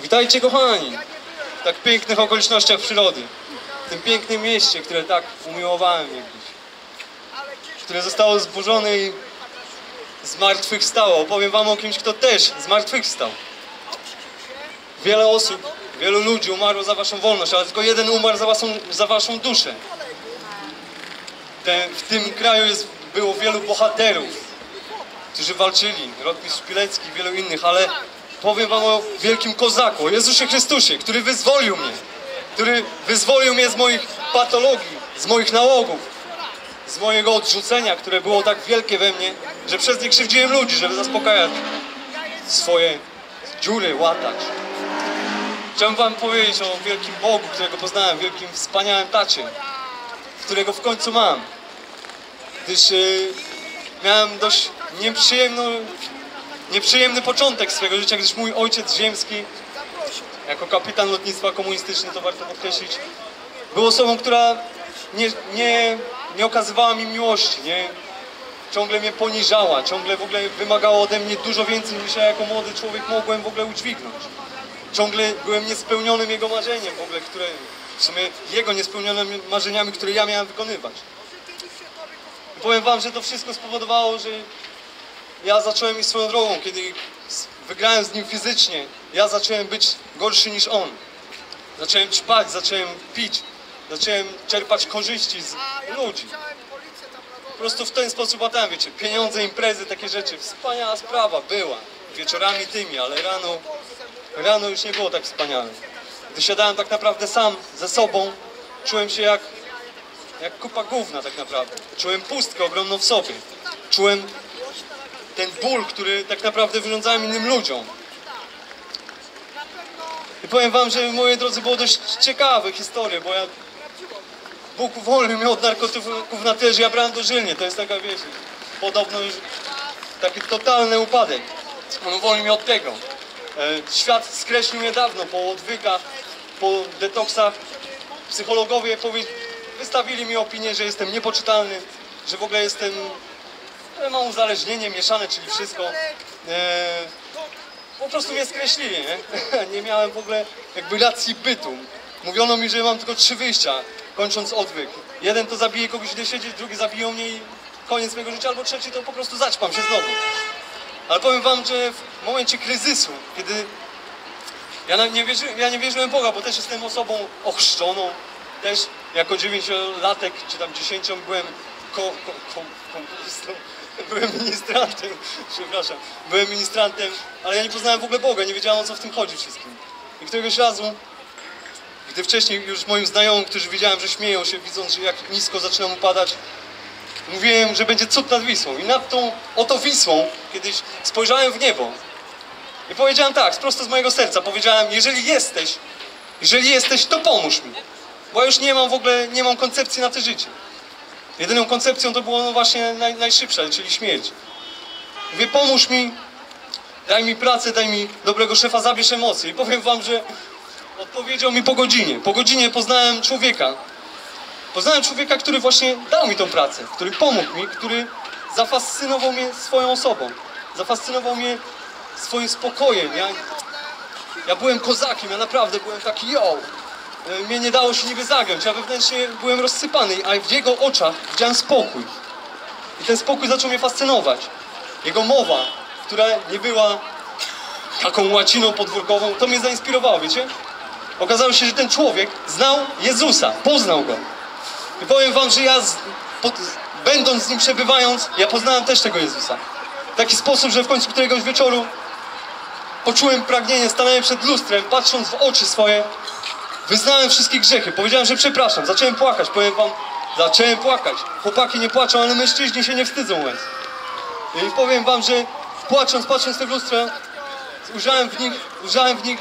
Witajcie kochani w tak pięknych okolicznościach przyrody. W tym pięknym mieście, które tak umiłowałem niegdyś. Które zostało zburzone i zmartwychwstało. Opowiem wam o kimś, kto też zmartwychwstał. Wiele osób, wielu ludzi umarło za waszą wolność, ale tylko jeden umarł za waszą, za waszą duszę. Te, w tym kraju jest, było wielu bohaterów, którzy walczyli. Rotmistrz Szpilecki, wielu innych, ale powiem wam o wielkim kozaku, Jezusie Chrystusie, który wyzwolił mnie. Który wyzwolił mnie z moich patologii, z moich nałogów, z mojego odrzucenia, które było tak wielkie we mnie, że przez nie krzywdziłem ludzi, żeby zaspokajać swoje dziury, łatać. Chciałbym wam powiedzieć o wielkim Bogu, którego poznałem, wielkim, wspaniałym tacie, którego w końcu mam. Gdyż yy, miałem dość nieprzyjemno, nieprzyjemny początek swojego życia, gdyż mój ojciec ziemski, jako kapitan lotnictwa komunistyczny, to warto podkreślić, był osobą, która nie, nie, nie okazywała mi miłości, nie, ciągle mnie poniżała, ciągle w ogóle wymagała ode mnie dużo więcej niż ja jako młody człowiek mogłem w ogóle udźwignąć. Ciągle byłem niespełnionym jego marzeniem w ogóle, które w sumie jego niespełnionymi marzeniami, które ja miałem wykonywać. I powiem wam, że to wszystko spowodowało, że ja zacząłem iść swoją drogą, kiedy wygrałem z nim fizycznie, ja zacząłem być gorszy niż on. Zacząłem ćpać, zacząłem pić, zacząłem czerpać korzyści z ludzi. Po prostu w ten sposób latałem, wiecie, pieniądze, imprezy, takie rzeczy. Wspaniała sprawa była. Wieczorami tymi, ale rano, rano już nie było tak wspaniale. Gdy siadałem tak naprawdę sam ze sobą, czułem się jak, jak kupa gówna tak naprawdę. Czułem pustkę ogromną w sobie. Czułem ten ból, który tak naprawdę wyrządzałem innym ludziom. I powiem wam, że moi drodzy, było dość ciekawe historie, bo ja Bóg uwolnił mnie od narkotyków na tyle, że ja brałem dożylnie. To jest taka, wiecie, podobno już taki totalny upadek. On uwolnił mnie od tego. E, Świat skreślił mnie dawno po odwykach, po detoksach. Psychologowie wystawili mi opinię, że jestem niepoczytalny, że w ogóle jestem... że mam uzależnienie mieszane, czyli wszystko. E, po prostu mnie skreślili, nie? Nie miałem w ogóle jakby racji bytu. Mówiono mi, że mam tylko trzy wyjścia, kończąc odwyk. Jeden to zabije kogoś, gdzie siedzieć, drugi zabiją mnie i koniec mojego życia, albo trzeci to po prostu zaćpam się znowu. Ale powiem wam, że w momencie kryzysu, kiedy ja nie, wierzy, ja nie wierzyłem Boga, bo też jestem osobą ochrzczoną, też jako dziewięciolatek czy tam dziesięcią byłem ko, ko, ko, komunistą, byłem ministrantem, przepraszam, byłem ministrantem, ale ja nie poznałem w ogóle Boga, nie wiedziałem o co w tym chodzi wszystkim. I któregoś razu, gdy wcześniej już moim znajomym, którzy widziałem, że śmieją się, widząc, jak nisko zaczynam upadać, mówiłem, że będzie cud nad Wisłą. I nad tą oto Wisłą kiedyś spojrzałem w niebo i powiedziałem tak, prosto z mojego serca, powiedziałem, jeżeli jesteś, jeżeli jesteś, to pomóż mi. Bo już nie mam w ogóle, nie mam koncepcji na to życie. Jedyną koncepcją to było właśnie naj, najszybsza, czyli śmierć. Mówię, pomóż mi, daj mi pracę, daj mi dobrego szefa, zabierz emocje. I powiem wam, że odpowiedział mi po godzinie. Po godzinie poznałem człowieka. Poznałem człowieka, który właśnie dał mi tą pracę, który pomógł mi, który zafascynował mnie swoją osobą. Zafascynował mnie swoim spokojem. Ja, ja byłem kozakiem, ja naprawdę byłem taki yo. E, Mnie nie dało się niby zagiąć, ja wewnętrznie byłem rozsypany, a w jego oczach widziałem spokój. I ten spokój zaczął mnie fascynować. Jego mowa, która nie była taką łaciną podwórkową, to mnie zainspirowało, wiecie? Okazało się, że ten człowiek znał Jezusa, poznał go. I powiem wam, że ja, z, pod, będąc z nim przebywając, ja poznałem też tego Jezusa. W taki sposób, że w końcu któregoś wieczoru poczułem pragnienie, stanąłem przed lustrem, patrząc w oczy swoje, wyznałem wszystkie grzechy, powiedziałem, że przepraszam, zacząłem płakać, powiem wam, zacząłem płakać. Chłopaki nie płaczą, ale mężczyźni się nie wstydzą łez. I powiem wam, że płacząc, patrząc w te lustra, ujrzałem w nich, ujrzałem w nich,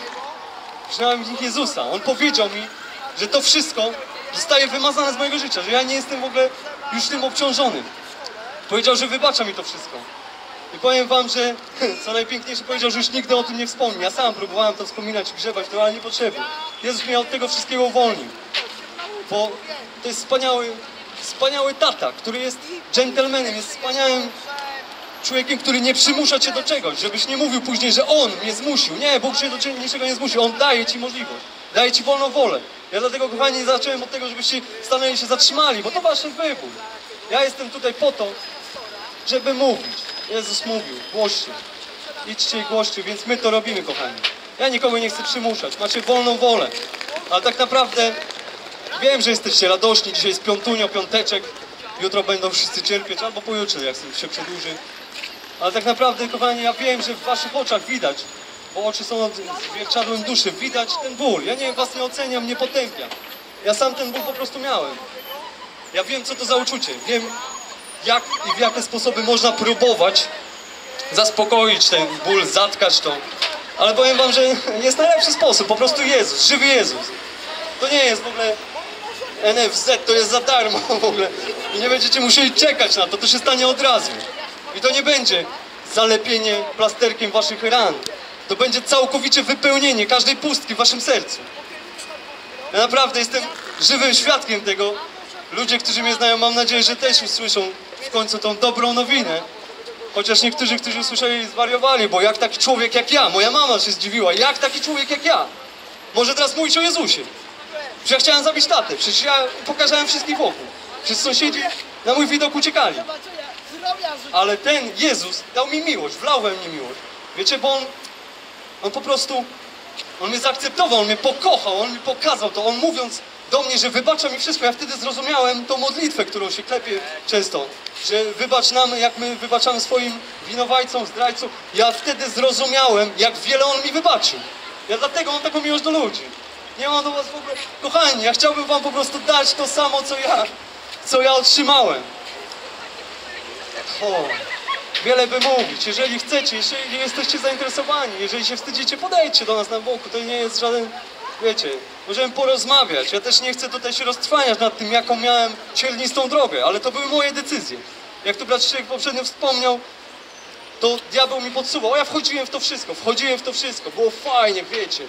ujrzałem w nich Jezusa. On powiedział mi, że to wszystko zostaje wymazane z mojego życia, że ja nie jestem w ogóle już tym obciążony. Powiedział, że wybacza mi to wszystko. I powiem wam, że co najpiękniejsze powiedział, że już nigdy o tym nie wspomni. Ja sam próbowałem to wspominać grzebać, to ale niepotrzebne. Jezus mnie od tego wszystkiego uwolnił. Bo to jest wspaniały, wspaniały tata, który jest dżentelmenem, jest wspaniałym człowiekiem, który nie przymusza cię do czegoś, żebyś nie mówił później, że on mnie zmusił. Nie, Bóg cię do cze- niczego nie zmusił, On daje ci możliwość, daje ci wolną wolę. Ja dlatego, kochani, zacząłem od tego, żebyście stanęli się zatrzymali, bo to wasz wybór. Ja jestem tutaj po to, żeby mówić. Jezus mówił, głoście. Idźcie i głoście, więc my to robimy, kochani. Ja nikogo nie chcę przymuszać, macie wolną wolę. Ale tak naprawdę wiem, że jesteście radośni, dzisiaj jest piątunio, piąteczek. Jutro będą wszyscy cierpieć, albo pojutrze, jak się przedłuży. Ale tak naprawdę, kochani, ja wiem, że w waszych oczach widać, bo oczy są zwierciadłem duszy, widać ten ból. Ja nie was nie oceniam, nie potępiam. Ja sam ten ból po prostu miałem. Ja wiem, co to za uczucie. Wiem, jak i w jakie sposoby można próbować zaspokoić ten ból, zatkać to. Ale powiem wam, że jest najlepszy sposób, po prostu Jezus, żywy Jezus. To nie jest w ogóle NFZ, to jest za darmo w ogóle. I nie będziecie musieli czekać na to, to się stanie od razu. I to nie będzie zalepienie plasterkiem waszych ran. To będzie całkowicie wypełnienie każdej pustki w waszym sercu. Ja naprawdę jestem żywym świadkiem tego. Ludzie, którzy mnie znają, mam nadzieję, że też usłyszą w końcu tą dobrą nowinę. Chociaż niektórzy, którzy usłyszeli, zwariowali, bo jak taki człowiek jak ja, moja mama się zdziwiła, jak taki człowiek jak ja może teraz mówić o Jezusie? Przecież ja chciałem zabić tatę, przecież ja pokazałem wszystkich wokół. Przecież sąsiedzi na mój widok uciekali. Ale ten Jezus dał mi miłość, wlał we mnie miłość. Wiecie, bo on, on po prostu, on mnie zaakceptował, on mnie pokochał, on mi pokazał to. On mówiąc do mnie, że wybacza mi wszystko, ja wtedy zrozumiałem tą modlitwę, którą się klepie często. Że wybacz nam, jak my wybaczamy swoim winowajcom, zdrajcom. Ja wtedy zrozumiałem, jak wiele on mi wybaczył. Ja dlatego mam taką miłość do ludzi. Nie mam do was w ogóle... Kochani, ja chciałbym wam po prostu dać to samo, co ja, co ja otrzymałem. O, wiele by mówić. Jeżeli chcecie, jeżeli jesteście zainteresowani, jeżeli się wstydzicie, podejdźcie do nas na boku. To nie jest żaden, wiecie, możemy porozmawiać. Ja też nie chcę tutaj się roztrwaniać nad tym, jaką miałem cielnistą drogę, ale to były moje decyzje. Jak tu brat Szczek poprzednio wspomniał, to diabeł mi podsuwał. Ja wchodziłem w to wszystko, wchodziłem w to wszystko. Było fajnie, wiecie.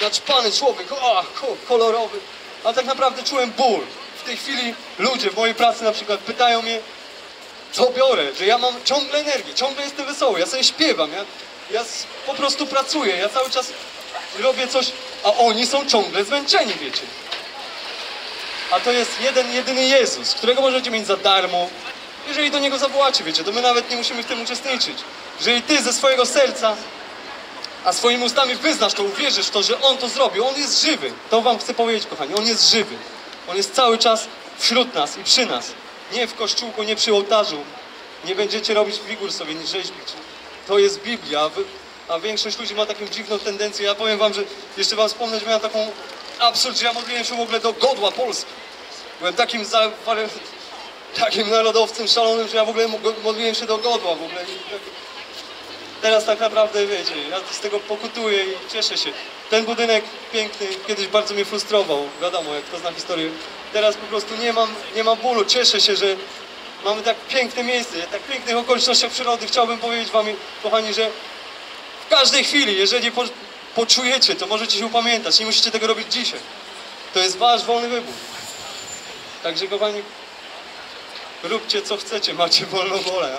Naczpany człowiek, kolorowy. Ale tak naprawdę czułem ból. W tej chwili ludzie w mojej pracy na przykład pytają mnie, co biorę, że ja mam ciągle energię, ciągle jestem wesoły, ja sobie śpiewam, ja, ja po prostu pracuję, ja cały czas robię coś, a oni są ciągle zmęczeni, wiecie. A to jest jeden, jedyny Jezus, którego możecie mieć za darmo, jeżeli do Niego zawołacie, wiecie, to my nawet nie musimy w tym uczestniczyć. Jeżeli Ty ze swojego serca, a swoimi ustami wyznasz to, uwierzysz w to, że On to zrobił, On jest żywy. To Wam chcę powiedzieć, kochani, On jest żywy. On jest cały czas wśród nas i przy nas. Nie w kościółku, nie przy ołtarzu. Nie będziecie robić figur sobie, nie rzeźbić. To jest Biblia, a, większość ludzi ma taką dziwną tendencję. Ja powiem wam, że jeszcze wam wspomnę, że miałem taką absurd, że ja modliłem się w ogóle do godła Polski. Byłem takim za, takim narodowcem szalonym, że ja w ogóle mo- modliłem się do godła w ogóle. Tak- Teraz tak naprawdę, wiecie, ja z tego pokutuję i cieszę się. Ten budynek piękny kiedyś bardzo mnie frustrował, wiadomo, jak kto zna historię. Teraz po prostu nie mam, nie mam bólu, cieszę się, że mamy tak piękne miejsce, tak pięknych okolicznościach przyrody. Chciałbym powiedzieć wam, kochani, że w każdej chwili, jeżeli po, poczujecie, to możecie się upamiętać. Nie musicie tego robić dzisiaj. To jest wasz wolny wybór. Także kochani, róbcie co chcecie, macie wolną wolę.